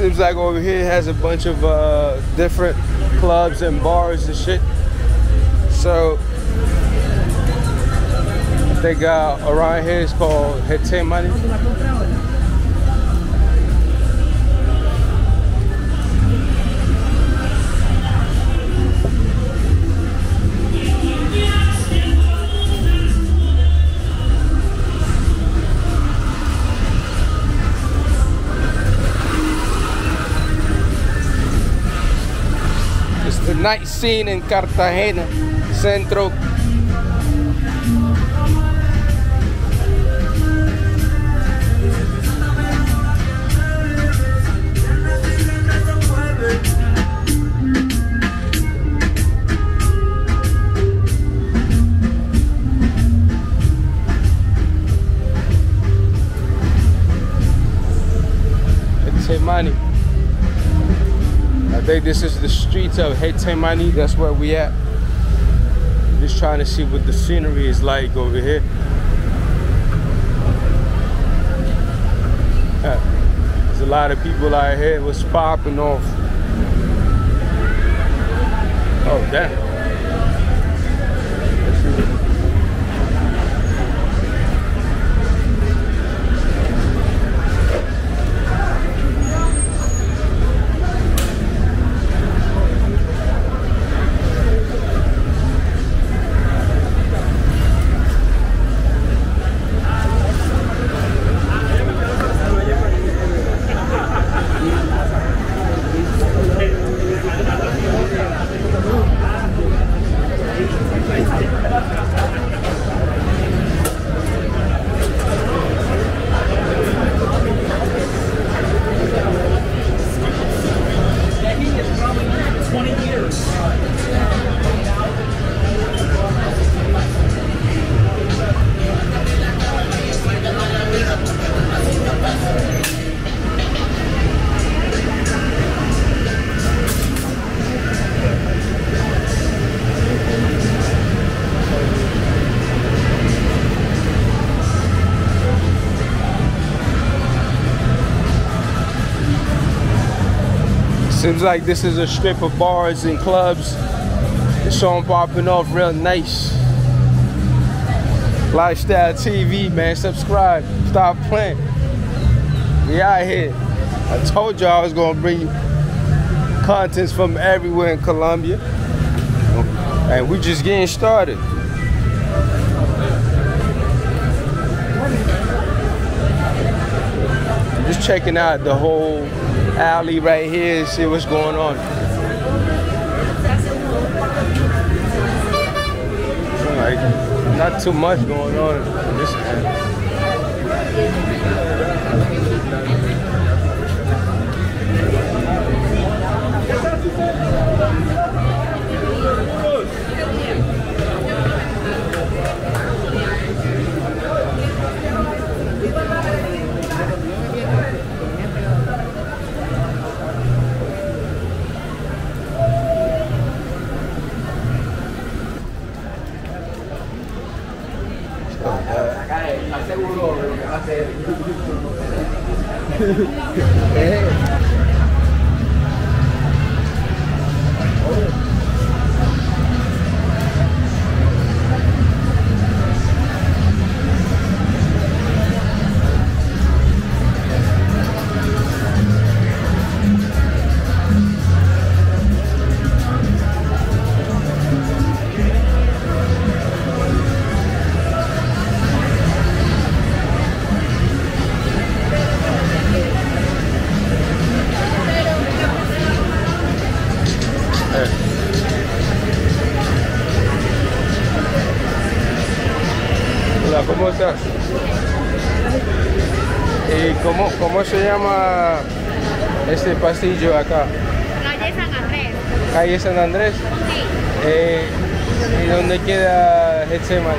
Seems like over here has a bunch of uh, different clubs and bars and shit. So think uh, around here it's called Getsemani. It's night scene in Cartagena, Centro. Streets of Getsemani. That's where we at. Just trying to see what the scenery is like over here. Uh, There's a lot of people out here. What's popping off? Oh damn. Seems like this is a strip of bars and clubs. It's on popping off real nice. Lifestyle TV, man. Subscribe. Stop playing. We out here. I told y'all I was gonna bring you contents from everywhere in Colombia. And we just getting started. Just checking out the whole alley right here, see what's going on. Like, not too much going on in this end. Cómo, cómo se llama este pasillo acá? Calle San Andrés. Calle San Andrés. Sí. Eh, ¿Y dónde queda Getsemani?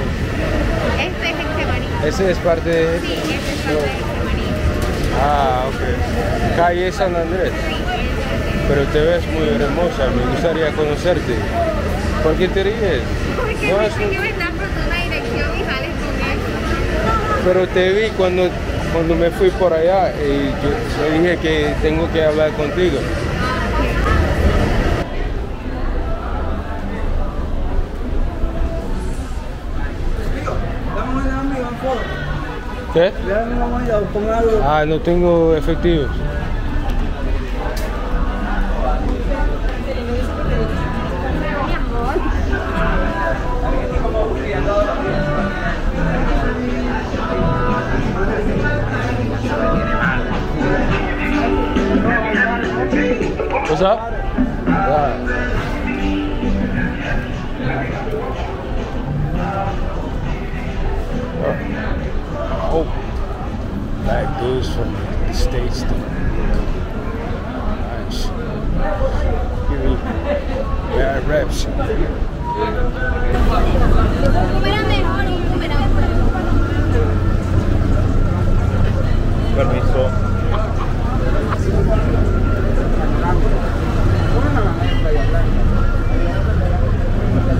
Este es Getsemaní. Ese es parte de... Sí, este es parte de Getsemaní. Ah, ok. Calle San Andrés. Pero te ves muy hermosa, me gustaría conocerte. ¿Por qué te ríes? Porque No, me es que me estás por una dirección y sales con eso. Pero te vi cuando cuando me fui por allá yo le dije que tengo que hablar contigo. ¿Qué? Ah, no tengo efectivos. What's up? Yeah. Oh, black dudes from the states. Though. Nice. Give me bad reps. Comerán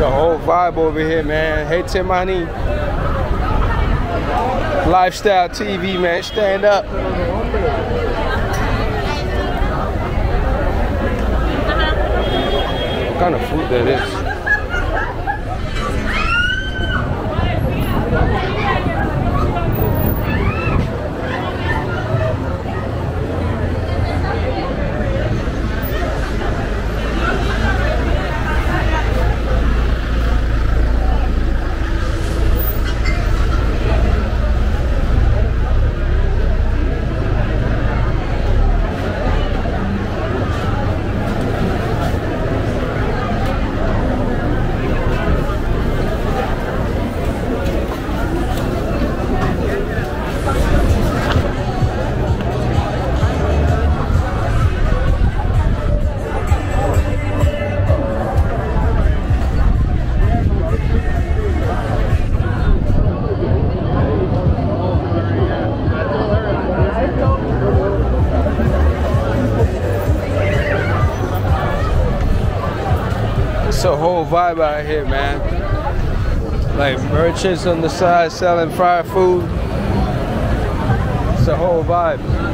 It's a whole vibe over here, man. Hey, Timani. Lifestyle TV, man. Stand up. What kind of food that is? It's a whole vibe out here, man. Like merchants on the side selling fried food. It's a whole vibe.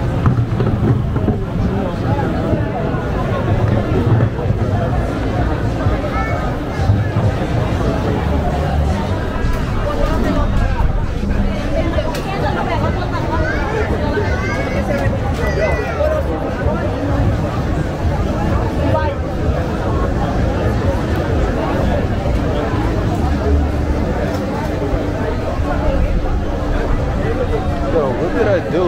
Did I do?